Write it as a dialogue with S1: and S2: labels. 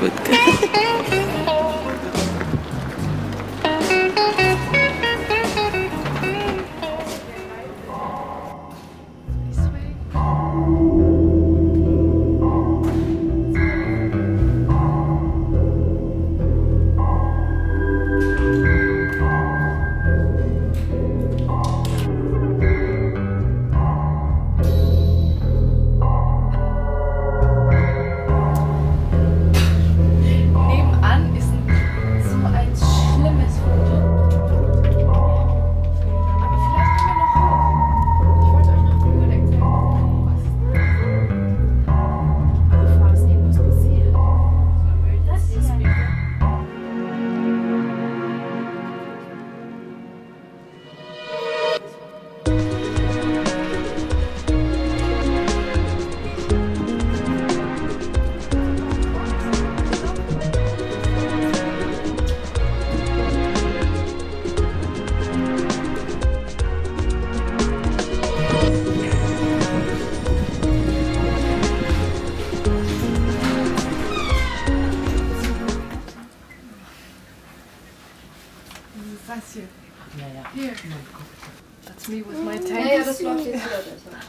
S1: with Bless you. Here. That's me with my tank.